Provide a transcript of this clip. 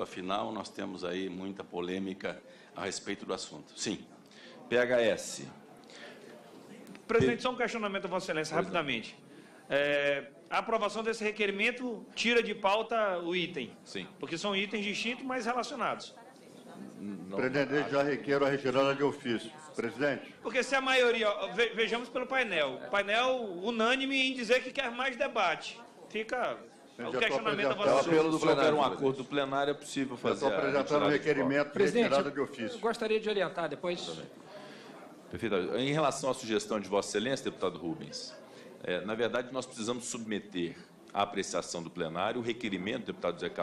assunto, afinal, nós temos aí muita polêmica a respeito do assunto. Sim. PHS. Presidente, só um questionamento a Vossa Excelência, Pois não. rapidamente. É, a aprovação desse requerimento tira de pauta o item. Sim. Porque são itens distintos, mas relacionados. Não- Presidente, já requeiro a retirada de ofício. Presidente, Porque se a maioria, vejamos pelo painel, painel unânime em dizer que quer mais debate. Fica o questionamento a apresentando. Vossa É o Excelência. apelo do Se houver plenário, um acordo do plenário, é possível fazer estou apresentando de requerimento de retirada de eu ofício. gostaria de orientar depois. Perfeito. Em relação à sugestão de Vossa Excelência, deputado Rubens, eh, na verdade, nós precisamos submeter à apreciação do plenário o requerimento, deputado Zé Carlos,